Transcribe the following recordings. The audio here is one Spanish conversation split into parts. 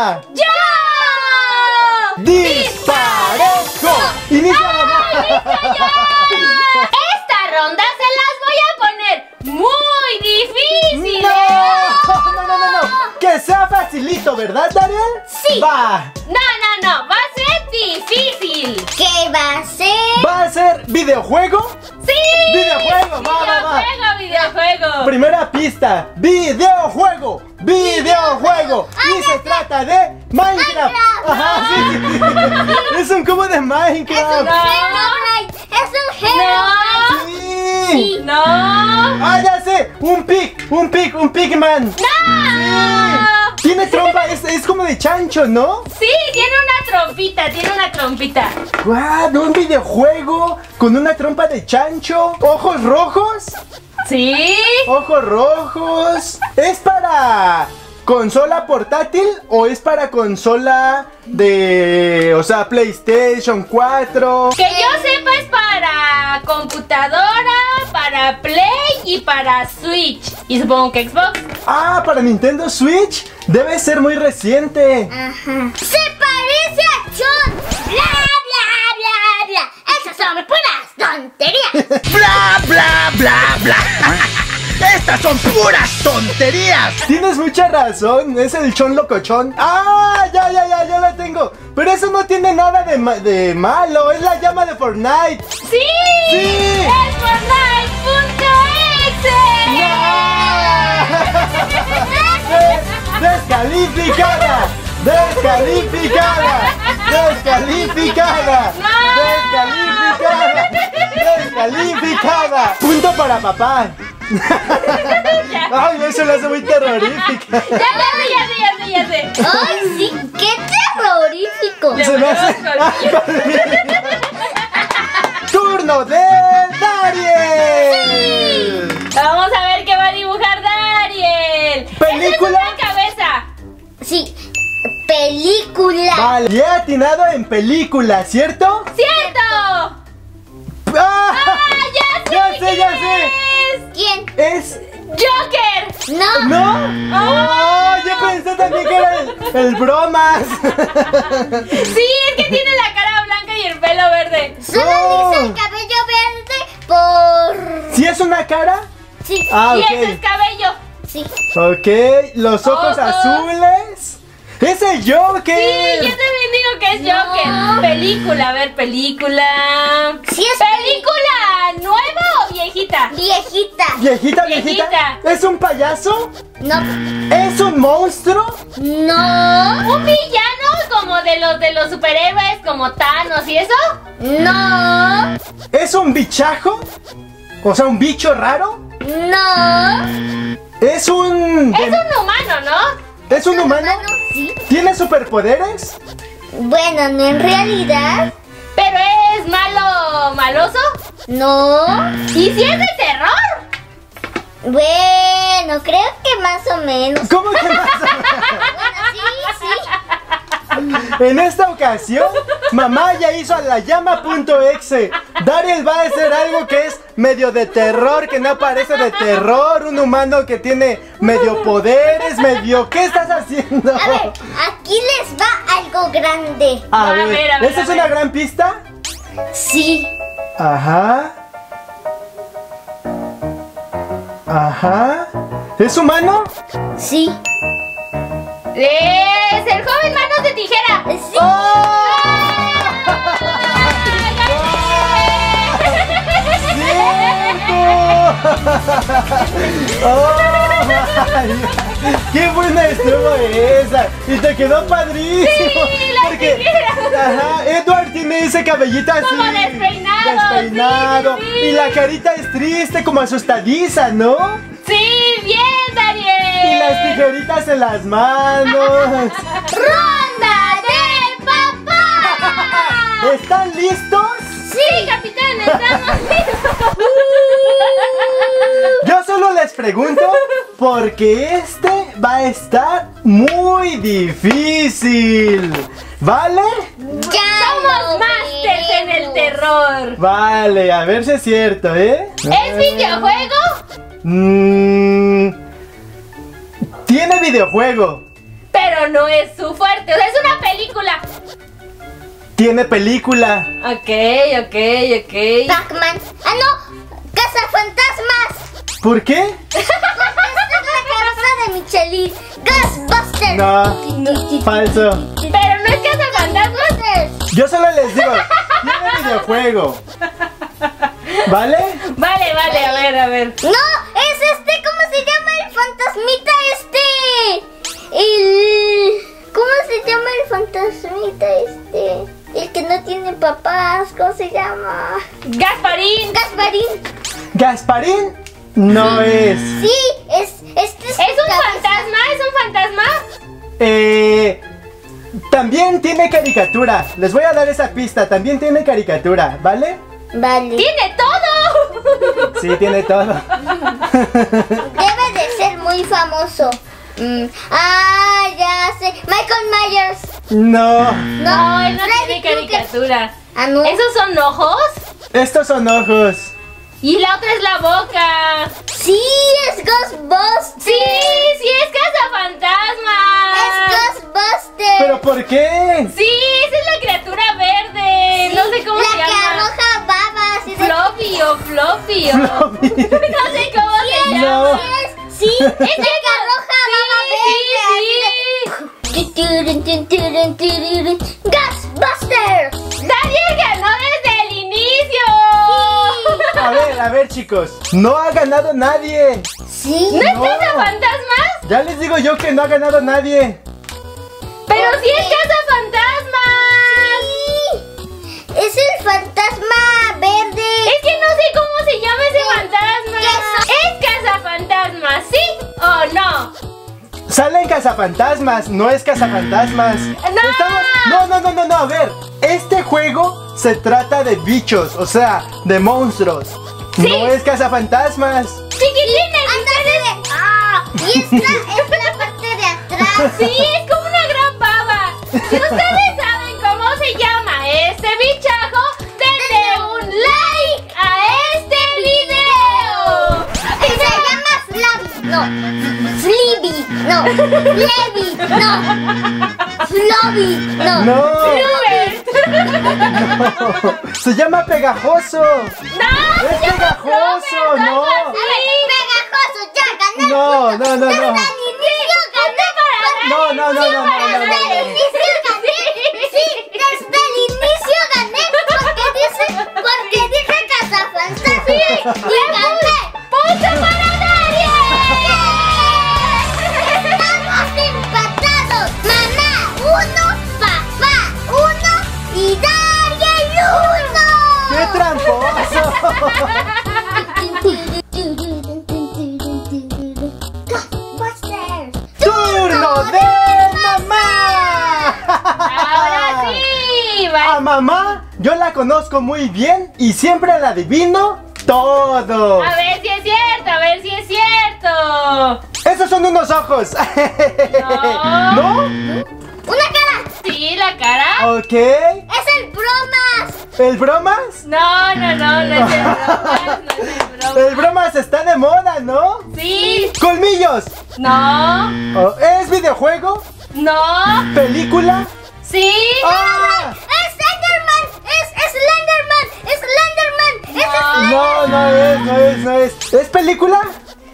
ronda! ¡Yo! ¡Disparejo! ¡Inicia mamá! Esta ronda se las voy a poner muy difíciles. ¡No! ¡No, no, no, no! ¡Que sea facilito, ¿verdad, Dariel? Sí. ¡Va! No, no, no, va a ser difícil. ¿Qué va a ser? ¿Va a ser videojuego? ¡Sí! ¡Videojuego! ¡Va, va, va! Videojuego, videojuego. Primera pista, videojuego, videojuego. Y se trata de Minecraft. Minecraft. Ajá, sí, sí, sí. Es un cubo de Minecraft. No. Herobrine. Es un Herobrine. No. Sí. No. Ah, ya sé, un pig, un pig, un pigman. Sí. Tiene trompa, es, es como de chancho, ¿no? Sí, tiene una trompita, tiene una trompita. Guau, un videojuego con una trompa de chancho, ojos rojos. ¿Sí? Ojos rojos. ¿Es para consola portátil o es para consola de, o sea, PlayStation 4? Que yo sepa es para computadora, para Play y para Switch. Y supongo que Xbox. Ah, para Nintendo Switch. Debe ser muy reciente. Ajá. Se parece bla, bla. Estas son puras tonterías. Tienes mucha razón, es el chon locochón. Ah, ya, ya, ya, ya la tengo. Pero eso no tiene nada de, ma- de malo, es la llama de Fortnite. ¡Sí! ¡Sí! ¡Es Fortnite.exe! ¡Des- ¡Descalificada! ¡Descalificada! ¡Descalificada! ¡Descalificada! ¡Descalificada! ¡Punto para papá! ¡Ay, eso lo hace muy terrorífica! Ya, ya sé, ya sé, ya sé, ya sé. Ay, sí, qué terrorífico. Le Se me hace-. ¡Turno de Dariel! Vamos a ver qué va a dibujar Dariel. ¿Película? Esa es una cabeza. Sí, película. Vale, y he atinado en película, ¿cierto? ¡Cierto! El, bromas. Sí, es que tiene la cara blanca y el pelo verde. Solo Oh. dice el cabello verde por. ¿Sí es una cara? Sí, Ah, Y ese es cabello. sí. Ok, los ojos Ojos. azules. ¡Es el Sí, Joker! yo también digo que es No. Joker. Película, a ver, película. Sí es ¿Película viejita? viejita. Viejita. ¿Es un payaso? No. ¿Es un monstruo? No. ¿Un villano como de los de los superhéroes como Thanos y eso? No. ¿Es un bichajo? O sea, un bicho raro. No. ¿Es un... Es un humano, ¿no? ¿Es un humano? Sí. ¿Tiene superpoderes? Bueno, no en realidad. Pero es malo, maloso. No. ¿Y si es de? Bueno, creo que más o menos. ¿Cómo que más? Bueno, sí, sí. En esta ocasión, mamá ya hizo a la llama.exe. Dariel va a hacer algo que es medio de terror, que no parece de terror. Un humano que tiene medio poderes, medio. ¿Qué estás haciendo? A ver, aquí les va algo grande. A A ver, ver, a ver, ¿esa a es una gran pista? Sí. Ajá. Ajá. ¿Es humano? Sí. Es el joven manos de tijera. Sí. ¡Oh! my! ¡Qué buena estuvo esa! Y te quedó padrísimo. Sí, la tijera. Ajá, Edward tiene ese cabellito así. Como despeinado, Despeinado. sí, sí, sí. Y la carita es triste, como asustadiza, ¿no? Sí, bien, Dariel. Y las tijeritas en las manos. ¡Ronda de papá! ¿Están listos? Sí, capitán, estamos listos. Yo solo les pregunto porque este va a estar muy difícil. ¿Vale? Ya Somos terror. Vale, a ver si es cierto, ¿eh? ¿Es videojuego? Mm, Tiene videojuego. Pero no es su fuerte. O sea, es una película. Tiene película. Ok, ok, ok. Pac-Man. Ah, no. Cazafantasmas. ¿Por qué? Esta es la cabeza de Michelin. Ghostbusters. No, falso. Pero no es cazafantasmas. Yo solo les digo, tiene videojuego. ¿Vale? Vale, vale, a ver, a ver. No, es este, ¿cómo se llama el fantasmita este? El... ¿Cómo se llama el fantasmita este? El que no tiene papás, ¿cómo se llama? Gasparín. Gasparín. ¿Gasparín? No es. Sí, es... Este es, ¿Es un fantasma? ¿Es un fantasma? Eh, también tiene caricatura. Les voy a dar esa pista. También tiene caricatura, ¿vale? Vale. ¡Tiene todo! Sí, tiene todo. Debe de ser muy famoso. Mm, Ah, ya sé. Michael Myers. No. No, él no Freddy tiene caricatura. Ah, no. ¿Esos son ojos? Estos son ojos. Y la otra es la boca. Sí, es Ghostbusters. Sí, sí, es cazafantasmas. Es Ghostbusters. ¿Pero por qué? Sí, esa es la criatura verde. No sé cómo la se que llama. arroja babas y de... Floppy o Floppy o... No sé cómo se No. llama. Es- Sí, es la que arroja baba Sí, verde. Ghostbusters. A ver, chicos. No ha ganado nadie. Sí. ¿No es No. cazafantasmas? Ya les digo yo que no ha ganado nadie. Pero sí es cazafantasmas. Sí. Es el fantasma verde. Es que no sé cómo se llama ese ¿Qué? fantasma. ¿Qué ¿Es cazafantasmas? ¿Sí o no? Salen cazafantasmas, no es cazafantasmas. ¡No! Estamos- No, no, no, no, no, a ver. Este juego se trata de bichos, o sea, de monstruos. Sí. No es cazafantasmas. Chiquitines. Ah, y esta es la parte de atrás. Sí, es como una gran baba. Si ustedes saben cómo se llama este bichajo, denle un like a este video. Y se llama Flavi. No. Flibi. No. Flevi. No. Flovi. No. No, Robert. se llama pegajoso. No, Es pegajoso, no. pegajoso, ya gané. No, no, no, Desde no. el inicio gané. No, no, no, no, no, no, Desde no. el inicio gané. Sí, desde el tramposo! ¡Turno de mamá! Ahora sí, A va. mamá yo la conozco muy bien y siempre la adivino todo. A ver si es cierto, a ver si es cierto. Esos son unos ojos. No. ¿No? Una cara. Sí, la cara. Ok. Es el bromas. ¿El bromas? No, no, no, no es el bromas, no es el bromas. El bromas está de moda, ¿no? Sí, ¡Colmillos! no, Oh, ¿Es videojuego? no, ¿Película? sí. ¡Ah! Es Slenderman. Es Slenderman. Es Slenderman. Es No. No, no es, no es, no es. ¿Es película?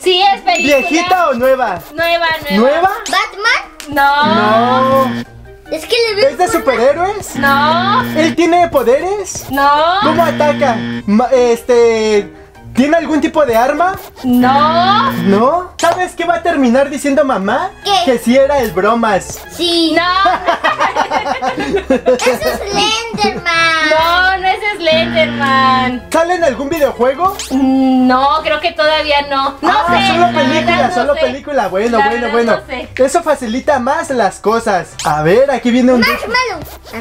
Sí, es película. ¿Viejita o nueva? Nueva, nueva. ¿Nueva? Batman. No. No. Es que le veo. ¿Es de superhéroes? No. ¿Él tiene poderes? No. ¿Cómo ataca? Ma- este. ¿Tiene algún tipo de arma? No. ¿No? ¿Sabes qué va a terminar diciendo mamá? ¿Qué? Que si era el bromas. Sí. No. Es Slenderman. No, no es Slenderman. ¿Sale en algún videojuego? No, creo que todavía no. No ah, sé. solo la película, verdad no solo sé. película. Bueno, La bueno, bueno. no sé. Eso facilita más las cosas. A ver, aquí viene un. Marshmallow. Ah,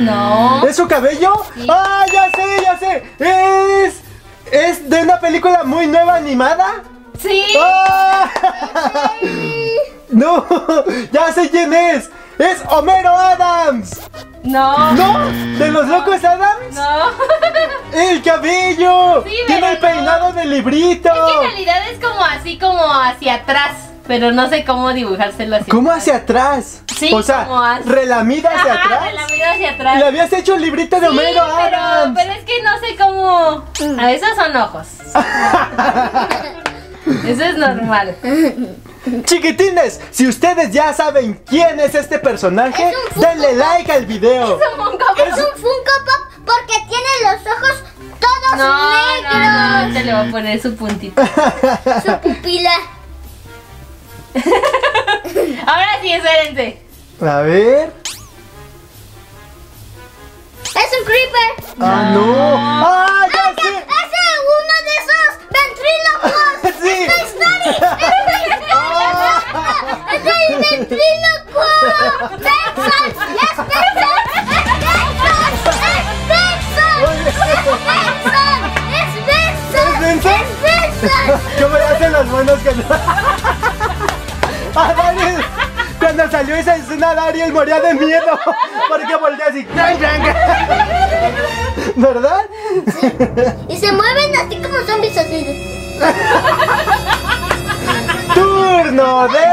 no. No. ¿Es su cabello? Sí. ¡Ah, ya sé, ya sé! ¡Es. ¿Es de una película muy nueva animada? Sí. ¡Ah! ¡No! ¡Ya sé quién es! ¡Es Homero Adams! No. ¿No? ¿De los locos Adams? No. ¡El cabello! Sí, ¡Tiene pero el peinado de librito! Es que en realidad es como así, como hacia atrás. Pero no sé cómo dibujárselo así. ¿Cómo hacia atrás? Sí, o sea, como as- relamida hacia Ajá, atrás. de la vida hacia atrás. Le habías hecho un librito de Sí, Homero pero, Adams. pero es que no sé cómo. A esos son ojos. Eso es normal. Chiquitines, si ustedes ya saben quién es este personaje, Es denle Pop. like al video. Es un Funko Pop. Es un Funko Pop porque tiene los ojos todos No, no, no, negros. te le voy a poner su puntito. Su pupila. Ahora sí, espérense. A ver. Es un creeper. Ah, no. Ah, ya Es sé. uno de esos ventrílocos. Sí. ¡Es! ¡Es. ¡Es Benson! ¡Es Benson! ¡Es Benson! ¡Es Benson! ¿Es Benson? ¡Es Benson! ¿Cómo le hacen las manos cuando.? Salió esa escena, Dariel moría de miedo. Porque voltea así. ¿Verdad? Y se mueven así como zombies así. ¡Turno de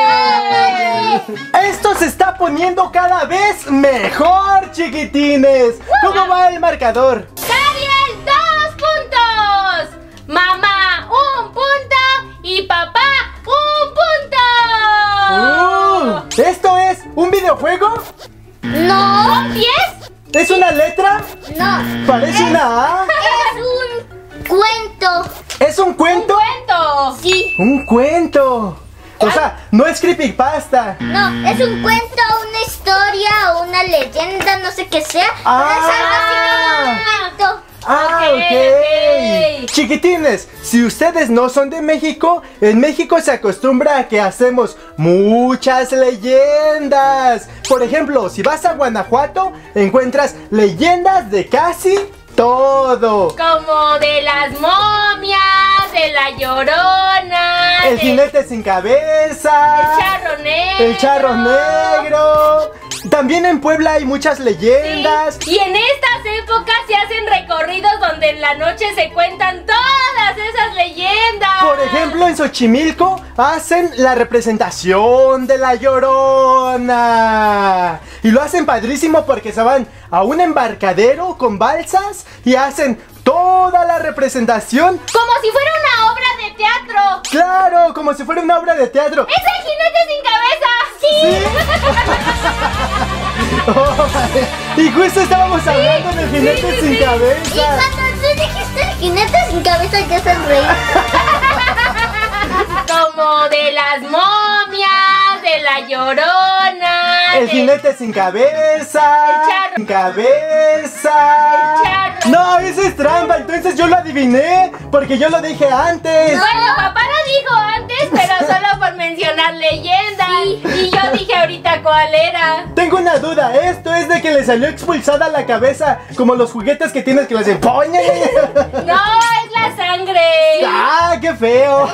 Dariel! Esto se está poniendo cada vez mejor, chiquitines. ¿Cómo va el marcador? Dariel, dos puntos. Mamá, un punto. Y papá, un punto. Uh, ¿Esto es un videojuego? No, ¿Son pies? ¿Es una letra? no. ¿Parece una A? Es un cuento. ¿Es un cuento? Cuento. Sí. Un cuento. O sea, no es creepypasta. No, es un cuento, una historia una leyenda, no sé qué sea. Ah. Pero es algo así como un cuento. Ah, ok. Chiquitines, si ustedes no son de México, en México se acostumbra a que hacemos muchas leyendas. Por ejemplo, si vas a Guanajuato, encuentras leyendas de casi todo. Como de las momias, de la llorona. El de- jinete sin cabeza. El charro negro. El charro negro. También en Puebla hay muchas Sí, leyendas. Y en estas épocas se hacen recorridos donde en la noche se cuentan todas esas leyendas. Por ejemplo, en Xochimilco hacen la representación de la llorona. Y lo hacen padrísimo porque se van a un embarcadero con balsas y hacen toda la representación. Como si fuera una obra de teatro. Claro, como si fuera una obra de teatro. ¡Es el jinete sin cabeza! ¡Sí! Oh, vale. y justo estábamos hablando del jinete sí, sin sí. Y cabeza. cuando tú dijiste el jinete sin cabeza, yo sonreí. Como de las momias, de la llorona. El de- jinete sin cabeza. El charro. Sin cabeza. El charro. No, eso es trampa. Entonces yo lo adiviné. Porque yo lo dije antes. Bueno, papá lo dijo antes, pero solo mencionar leyendas. Y yo dije ahorita cuál era. Tengo una duda. Esto es de que le salió expulsada la cabeza. Como los juguetes que tienes que le hacen. ¡Poña! No, es la sangre. ¡Ah, qué feo!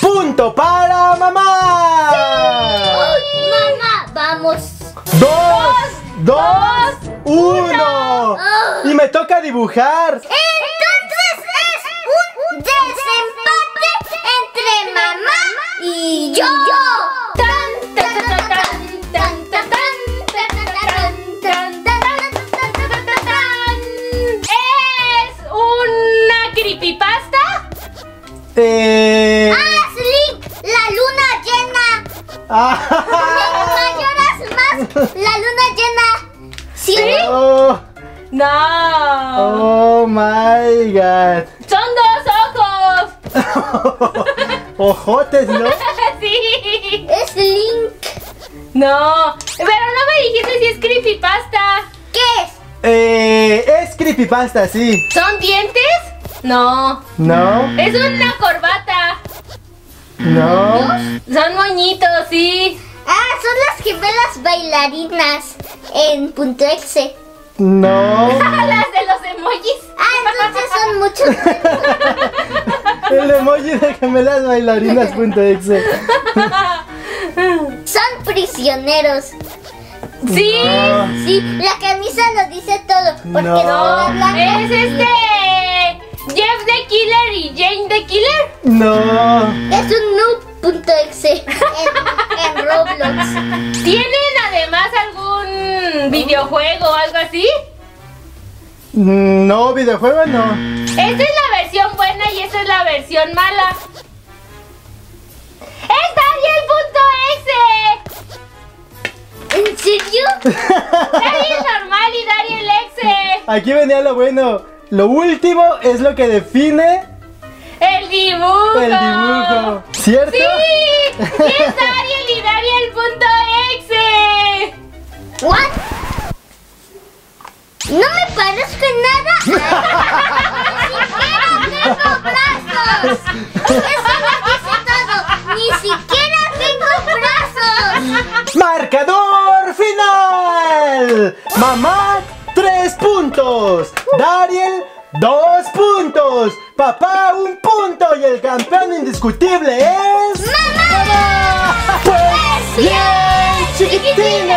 ¡Punto para mamá! Mamá, vamos. ¡Dos! ¡Dos! ¡Uno! Y me toca dibujar. Entonces tan. ¿Es una creepypasta? Eh. Ah, Link, la luna llena. ah, la luna llena. ¿Sí? Oh, No. oh my god. Son dos ojos. Ojotes, ¿no? Sí. Es Link. No. Pero no me dijiste si es creepypasta. ¿Qué es? Eh, es creepypasta, sí. ¿Son dientes? No. ¿No? Es una corbata. ¿No? Son moñitos, sí. Ah, son las gemelas bailarinas en punto exe. ¿No? Las de los emojis. Ah, entonces son muchos. El emoji de gemelas bailarinas.exe. Son prisioneros. Sí. No. Sí, la camisa lo dice todo. Porque No. es toda blanca. Es este. Jeff the Killer y Jane the Killer. No. Es un noob punto exe en, en Roblox. ¿Tienen además algún videojuego o algo así? Mm, No, videojuego no. Esta es la es la versión mala. ¡Es Dariel.exe! ¿En serio? Dariel normal y Dariel exe. Aquí venía lo bueno. Lo último es lo que define El dibujo. el dibujo. ¿Cierto? ¡Sí! ¡Y es Dariel y Dariel.exe! ¿What? No me parezco en nada. Ni siquiera tengo brazos. Marcador final. Mamá, tres puntos. Dariel, dos puntos. Papá, un punto. Y el campeón indiscutible es... ¡Mamá! ¡Pues bien, chiquitines!